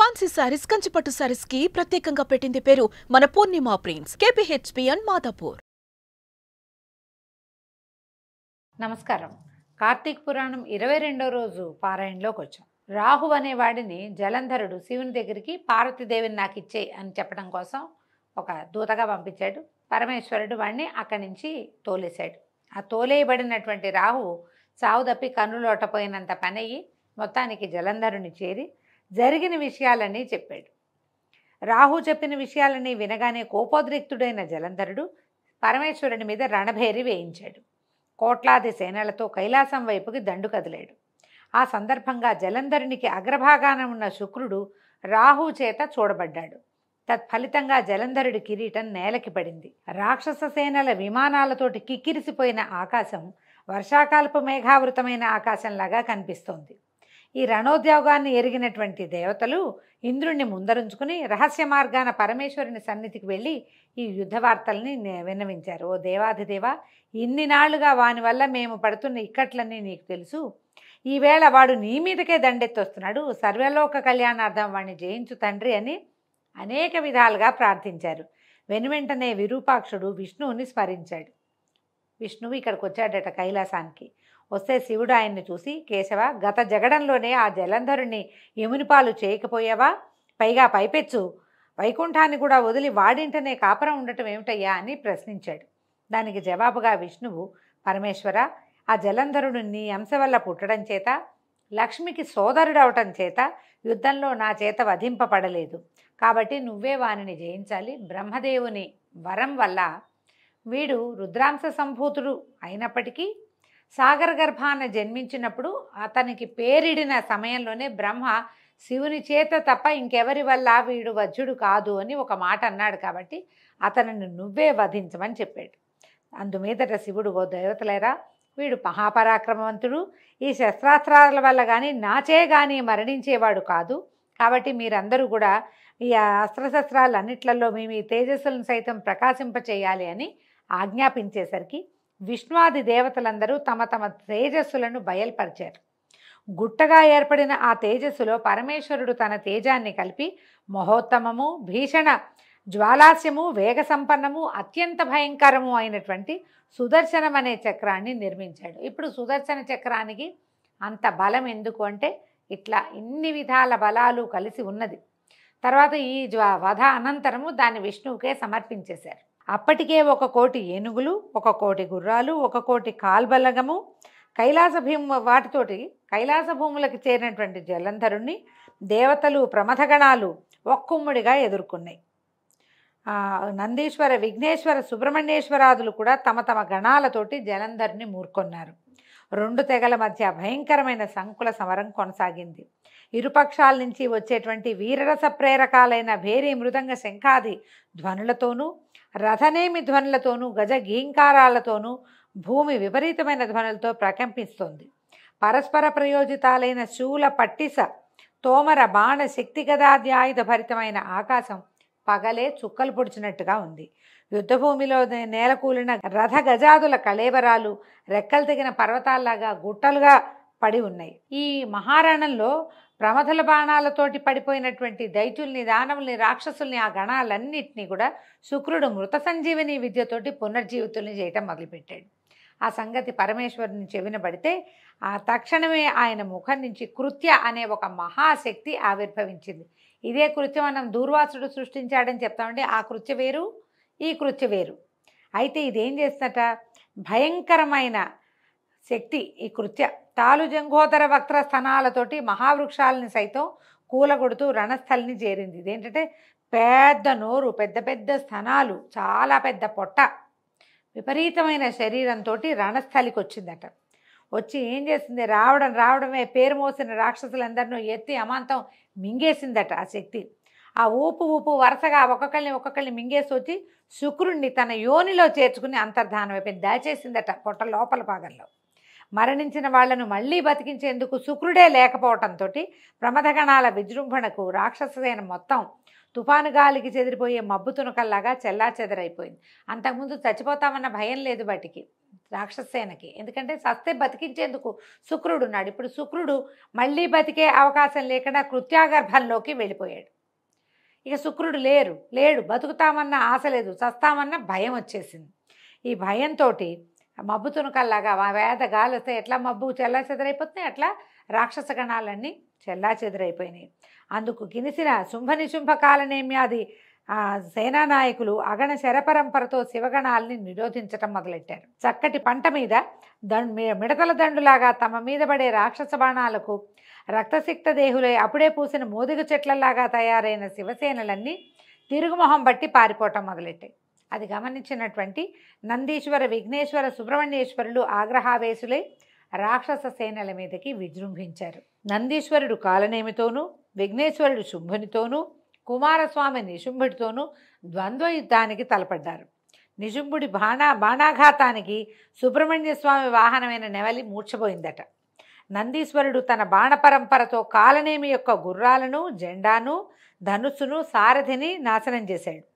Fancy saris కంచిపట్టు సారీస్కి ప్రత్యేకంగా పెట్టింది పేరు మన Purnima prints KPHB and Madhapur నమస్కారం కార్తీక్ పురాణం ఇరవై రెండో రోజు పారాయణలోకి వచ్చాం రాహు అనేవాడిని జలంధరుడు శివుని దగ్గరికి పార్వతీదేవిని నాకు ఇచ్చే అని చెప్పడం కోసం ఒక దూతగా పంపించాడు పరమేశ్వరుడు వాడిని అక్కడి నుంచి తోలేశాడు ఆ తోలేయబడినటువంటి రాహు సావుదప్పి తప్పి కన్నులోటపోయినంత అయ్యి మొత్తానికి జలంధరుని చేరి జరిగిన విషయాలన్నీ చెప్పాడు. రాహు చెప్పిన విషయాలన్నీ వినగానే కోపోద్రిక్తుడైన జలంధరుడు పరమేశ్వరుని మీద రణభేరి వేయించాడు. కోట్లాది సేనలతో కైలాసం వైపుకి దండు కదిలాడు. ఆ సందర్భంగా జలంధరునికి అగ్రభాగాన ఉన్న శుక్రుడు రాహు చేత చూడబడ్డాడు. తత్ఫలితంగా జలంధరుడి కిరీటం నేలకి పడింది. రాక్షస సేనల విమానాలతోటి కిక్కిరిసిపోయిన ఆకాశం వర్షాకాలపు మేఘావృతమైన ఆకాశంలాగా కనిపిస్తోంది. ఈ రణోద్యోగాన్ని ఎరిగినటువంటి దేవతలు ఇంద్రుణ్ణి ముందరుంచుకుని రహస్య మార్గాన పరమేశ్వరుని సన్నిధికి వెళ్ళి ఈ యుద్ధ వార్తల్ని విన్నవించారు. ఓ దేవాధిదేవ ఇన్ని నాళ్ళుగా వాని వల్ల మేము పడుతున్న ఇక్కట్లన్నీ నీకు తెలుసు. ఈవేళ వాడు నీ మీదకే దండెత్తొస్తున్నాడు. సర్వలోక కళ్యాణార్థం వాణ్ణి జయించు తండ్రి అని అనేక విధాలుగా ప్రార్థించారు. వెనువెంటనే విరూపాక్షుడు విష్ణువుని స్మరించాడు. విష్ణువు ఇక్కడికి వచ్చాడట కైలాసానికి. వస్తే శివుడు ఆయన్ని చూసి కేశవ గత జగడంలోనే ఆ జలంధరుణ్ణి యమునిపాలు చేయకపోయావా? పైగా పైపెచ్చు. వైకుంఠాన్ని కూడా వదిలి వాడింటనే కాపురం ఉండటం ఏమిటయ్యా? అని ప్రశ్నించాడు. దానికి జవాబుగా విష్ణువు పరమేశ్వర ఆ జలంధరుడు నీ అంశ వల్ల పుట్టడం చేత లక్ష్మికి సోదరుడవటం చేత యుద్ధంలో నా చేత వధింపబడలేదు. కాబట్టి నువ్వే వానిని జయించాలి. బ్రహ్మదేవుని వరం వల్ల వీడు రుద్రాంశ సంభూతుడు అయినప్పటికీ సాగర గర్భాన జన్మించినప్పుడు అతనికి పేరిడిన సమయంలోనే బ్రహ్మ శివుని చేత తప్ప ఇంకెవరి వల్ల వీడు వజ్రుడు కాదు అని ఒక మాట అన్నాడు కాబట్టి అతనిని నువ్వే వధించమని చెప్పాడు. అందుమీదట శివుడు ఓ దేవతలేరా వీడు మహాపరాక్రమవంతుడు. ఈ శస్త్రాస్త్రాల వల్ల కానీ నాచే కానీ మరణించేవాడు కాదు. కాబట్టి మీరందరూ కూడా ఈ అస్త్రశస్త్రాలన్నిట్లలో మేము ఈ తేజస్సులను సైతం ప్రకాశింపచేయాలి అని ఆజ్ఞాపించేసరికి విష్ణువాది దేవతలందరూ తమ తమ తేజస్సులను బయల్పరిచారు. గుట్టగా ఏర్పడిన ఆ తేజస్సులో పరమేశ్వరుడు తన తేజాన్ని కలిపి మహోత్తమము భీషణ జ్వాలాస్యము వేగ సంపన్నము అత్యంత భయంకరము అయినటువంటి సుదర్శనం అనే చక్రాన్ని నిర్మించాడు. ఇప్పుడు సుదర్శన చక్రానికి అంత బలం ఎందుకు అంటే ఇట్లా ఇన్ని విధాల బలాలు కలిసి ఉన్నది. తర్వాత ఈ జ్వా వధ అనంతరము దాన్ని విష్ణువుకే సమర్పించేశారు. అప్పటికే ఒక కోటి ఏనుగులు ఒక కోటి గుర్రాలు ఒక కోటి కాల్బలగము. కైలాస భీము వాటితోటి కైలాస భూములకు చేరినటువంటి జలంధరుణ్ణి దేవతలు ప్రమథగణాలు ఒక్కుమ్ముడిగా ఎదుర్కొన్నాయి. నందీశ్వర విఘ్నేశ్వర సుబ్రహ్మణ్యేశ్వరాదులు కూడా తమ తమ గణాలతోటి జలంధర్ని మూర్కొన్నారు. రెండు తెగల మధ్య భయంకరమైన సంకుల సమరం కొనసాగింది. ఇరుపక్షాల నుంచి వచ్చేటువంటి వీరరస ప్రేరకాలైన భేరీ మృదంగ శంఖాది ధ్వనులతోనూ రథనేమి ధ్వనులతోనూ గజ గీంకారాలతోనూ భూమి విపరీతమైన ధ్వనులతో ప్రకంపిస్తుంది. పరస్పర ప్రయోజితాలైన శూల పట్టిస తోమర బాణ శక్తిగదాధ్యాయుధ భరితమైన ఆకాశం పగలే చుక్కలు పొడిచినట్టుగా ఉంది. యుద్ధభూమిలో నేలకూలిన రథ గజాదుల కళేబరాలు రెక్కలు తెగిన పర్వతాల్లాగా గుట్టలుగా పడి ఉన్నాయి. ఈ మహారణంలో ప్రమథల బాణాలతోటి పడిపోయినటువంటి దైత్యుల్ని దానవుల్ని రాక్షసుల్ని ఆ గణాలన్నింటినీ కూడా శుక్రుడు మృత సంజీవిని విద్యతోటి పునర్జీవితుల్ని చేయటం మొదలుపెట్టాడు. ఆ సంగతి పరమేశ్వరుని చెవినబడితే ఆ తక్షణమే ఆయన ముఖం నుంచి కృత్య అనే ఒక మహాశక్తి ఆవిర్భవించింది. ఇదే కృత్యం మనం దూర్వాసుడు సృష్టించాడని చెప్తామంటే ఆ కృత్య వేరు ఈ కృత్య వేరు. అయితే ఇదేం చేస్తుందట? భయంకరమైన శక్తి ఈ కృత్య తాలు జంఘోదర వక్ర స్థనాలతోటి మహావృక్షాలని సైతం కూలగొడుతూ రణస్థలిని చేరింది. ఇదేంటంటే పెద్ద నోరు పెద్ద పెద్ద స్థనాలు చాలా పెద్ద పొట్ట. విపరీతమైన శరీరంతో రణస్థలికి వచ్చిందట వచ్చి ఏం చేసింది? రావడం రావడమే పేరు మోసిన రాక్షసులందరినూ ఎత్తి అమాంతం మింగేసిందట ఆ శక్తి. ఆ ఊపు ఊపు వరుసగా ఒక్కొక్కరిని ఒక్కొక్కరిని మింగేసి వచ్చి శుక్రుణ్ణి తన యోనిలో చేర్చుకుని అంతర్ధానం అయిపోయింది దాచేసిందట పొట్ట లోపల భాగంలో మరణించిన వాళ్ళను మళ్ళీ బతికించేందుకు శుక్రుడే లేకపోవటంతో ప్రమథగణాల విజృంభణకు రాక్షససేన మొత్తం తుఫాను గాలికి చెదిరిపోయే మబ్బు తునకల్లాగా చెల్లా చెదరైపోయింది. అంతకుముందు చచ్చిపోతామన్న భయం లేదు బటికి రాక్షసేనకి ఎందుకంటే సస్తే బతికించేందుకు శుక్రుడు ఉన్నాడు. ఇప్పుడు శుక్రుడు మళ్ళీ బతికే అవకాశం లేకుండా కృత్యాగర్భంలోకి వెళ్ళిపోయాడు. ఇక శుక్రుడు లేరు లేడు. బతుకుతామన్న ఆశ లేదు చస్తామన్న భయం వచ్చేసింది. ఈ భయంతో మబ్బు తునకల్లాగా వేద గాలి వస్తే ఎట్లా మబ్బు చెల్లా చెదరైపోతున్నాయి? అట్లా రాక్షస గణాలన్నీ చెల్లా చెదరైపోయినాయి. అందుకు గినిసిన శుంభ నిశుంభ కాలనేమ్యాది సేనానాయకులు అగణ శరపరంపరతో శివగణాల్ని నిరోధించటం మొదలెట్టారు. చక్కటి పంట మీద దండ్ మిడతల దండులాగా తమ మీద పడే రాక్షస బాణాలకు రక్తసిక్త దేహులై అప్పుడే పూసిన మోదిగ చెట్లలాగా తయారైన శివసేనలన్నీ తిరుగుమొహం బట్టి పారిపోవటం మొదలెట్టాయి. అది గమనించినటువంటి నందీశ్వర విఘ్నేశ్వర సుబ్రహ్మణ్యేశ్వరులు ఆగ్రహావేశులై రాక్షస సేనల మీదకి విజృంభించారు. నందీశ్వరుడు కాలనేమితోనూ విఘ్నేశ్వరుడు శుంభునితోనూ కుమారస్వామి నిశుంభుడితోనూ ద్వంద్వ యుద్ధానికి తలపడ్డారు. నిశుంభుడి బాణా బాణాఘాతానికి సుబ్రహ్మణ్య స్వామి వాహనమైన నెవలి మూర్చబోయిందట నందీశ్వరుడు తన బాణ పరంపరతో కాలనేమి యొక్క గుర్రాలను జెండాను ధనుస్సును సారథిని నాశనం చేశాడు.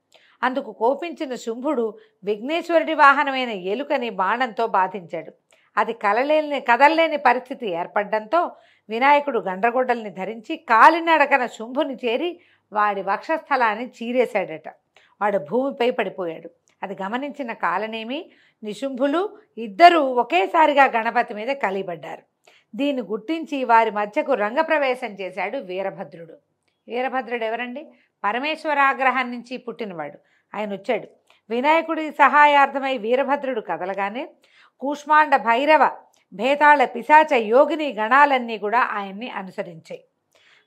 అందుకు కోపించిన శుంభుడు విఘ్నేశ్వరుడి వాహనమైన ఎలుకని బాణంతో బాధించాడు. అది కలలేని కదలలేని పరిస్థితి ఏర్పడడంతో వినాయకుడు గండ్రగొడ్డల్ని ధరించి కాలినడకన శుంభుని చేరి వాడి వక్షస్థలాన్ని చీరేశాడట. వాడు భూమిపై పడిపోయాడు. అది గమనించిన కాలనేమి నిశుంభులు ఇద్దరూ ఒకేసారిగా గణపతి మీద కలిబడ్డారు దీన్ని గుర్తించి వారి మధ్యకు రంగప్రవేశం చేశాడు వీరభద్రుడు. వీరభద్రుడు ఎవరండి? పరమేశ్వరాగ్రహం నుంచి పుట్టినవాడు. ఆయన వచ్చాడు వినాయకుడి సహాయార్థమై వీరభద్రుడు కదలగానే కూష్మాండ భైరవ భేతాళ పిశాచ యోగిని గణాలన్నీ కూడా ఆయన్ని అనుసరించాయి.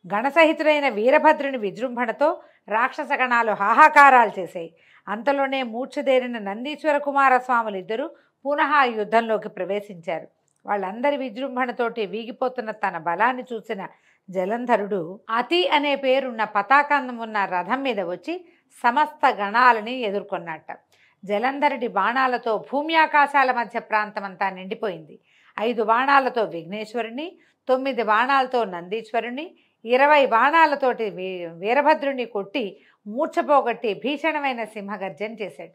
గణసహితుడైన వీరభద్రుని విజృంభణతో రాక్షస గణాలు హాహాకారాలు చేశాయి. అంతలోనే మూర్ఛదేరిన నందీశ్వర కుమారస్వాములు ఇద్దరు పునః యుద్ధంలోకి ప్రవేశించారు. వాళ్ళందరి విజృంభణతోటి వీగిపోతున్న తన బలాన్ని చూసిన జలంధరుడు అతి అనే పేరున్న పతాకం ఉన్న రథం మీద వచ్చి సమస్త గణాలని ఎదుర్కొన్నట్ట. జలంధరుడి బాణాలతో భూమి ఆకాశాల మధ్య ప్రాంతమంతా నిండిపోయింది. ఐదు బాణాలతో విఘ్నేశ్వరుని తొమ్మిది బాణాలతో నందీశ్వరుని ఇరవై బాణాలతోటి వీ కొట్టి మూర్ఛపోగొట్టి భీషణమైన సింహగర్జన చేశాడు.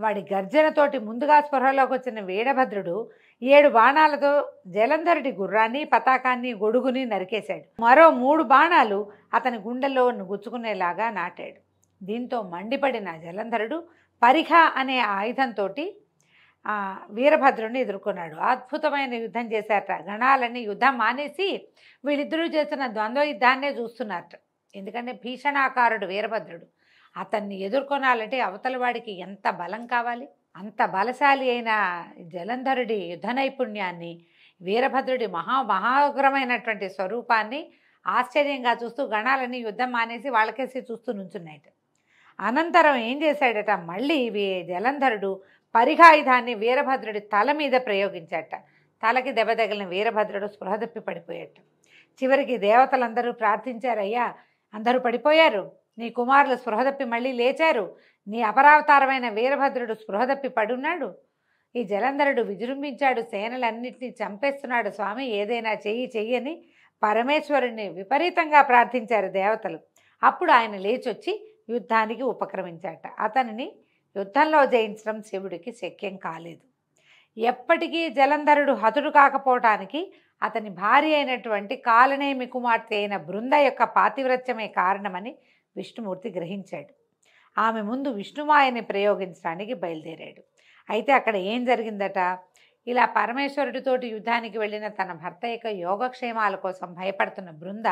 వాడి గర్జనతోటి ముందుగా స్పృహలోకి వచ్చిన వీరభద్రుడు ఏడు బాణాలతో జలంధరుడి గుర్రాన్ని పతాకాన్ని గొడుగుని నరికేశాడు. మరో మూడు బాణాలు అతని గుండెలో గుచ్చుకునేలాగా నాటాడు. దీంతో మండిపడిన జలంధరుడు పరిఖ అనే ఆయుధంతో వీరభద్రుని ఎదుర్కొన్నాడు. అద్భుతమైన యుద్ధం చేశారట. గణాలని యుద్ధం మానేసి వీళ్ళిద్దరూ చేసిన ద్వంద్వ యుద్ధాన్నే చూస్తున్నారట. ఎందుకంటే భీషణాకారుడు వీరభద్రుడు. అతన్ని ఎదుర్కొనాలంటే అవతలవాడికి ఎంత బలం కావాలి? అంత బలశాలి అయిన జలంధరుడి యుద్ధ నైపుణ్యాన్ని వీరభద్రుడి మహా మహాగ్రమైనటువంటి స్వరూపాన్ని ఆశ్చర్యంగా చూస్తూ గణాలని యుద్ధం మానేసి వాళ్ళకేసి చూస్తూ నుంచున్నాయట. అనంతరం ఏం చేశాడట? మళ్ళీ వీ- జలంధరుడు పరిఘాయుధాన్ని వీరభద్రుడి తల మీద ప్రయోగించాట తలకి దెబ్బ తగిలిన వీరభద్రుడు స్పృహ తప్పి పడిపోయాట చివరికి దేవతలందరూ ప్రార్థించారయ్యా అందరూ పడిపోయారు. నీ కుమారులు స్పృహ తప్పి మళ్ళీ లేచారు. నీ అపరావతారమైన వీరభద్రుడు స్పృహ తప్పి పడున్నాడు. ఈ జలంధరుడు విజృంభించాడు. సేనలన్నింటినీ చంపేస్తున్నాడు స్వామి. ఏదైనా చెయ్యి చెయ్యని పరమేశ్వరుణ్ణి విపరీతంగా ప్రార్థించారు దేవతలు. అప్పుడు ఆయన లేచొచ్చి యుద్ధానికి ఉపక్రమించాట. అతనిని యుద్ధంలో జయించడం శివుడికి శక్యం కాలేదు. ఎప్పటికీ జలంధరుడు హతుడు కాకపోవటానికి అతని భార్య అయినటువంటి కాలనేమి కుమార్తె అయిన బృంద యొక్క పాతివ్రత్యమే కారణమని విష్ణుమూర్తి గ్రహించాడు. ఆమె ముందు విష్ణుమాయని ప్రయోగించడానికి బయలుదేరాడు. అయితే అక్కడ ఏం జరిగిందట? ఇలా పరమేశ్వరుడితోటి యుద్ధానికి వెళ్ళిన తన భర్త యొక్క యోగక్షేమాల కోసం భయపడుతున్న బృంద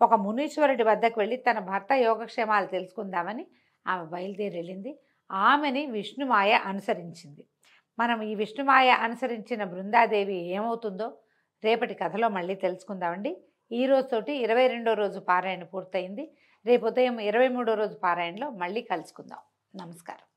ఒక మునీశ్వరుడి వద్దకు వెళ్ళి తన భర్త యోగక్షేమాలు తెలుసుకుందామని ఆమె బయలుదేరి వెళ్ళింది ఆమెని విష్ణుమాయ అనుసరించింది. మనం ఈ విష్ణుమాయ అనుసరించిన బృందాదేవి ఏమవుతుందో రేపటి కథలో మళ్ళీ తెలుసుకుందామండి. ఈ రోజుతోటి ఇరవై రెండో రోజు పారాయణ పూర్తయింది. రేపు ఉదయం ఇరవై మూడో రోజు పారాయణలో మళ్ళీ కలుసుకుందాం. నమస్కారం.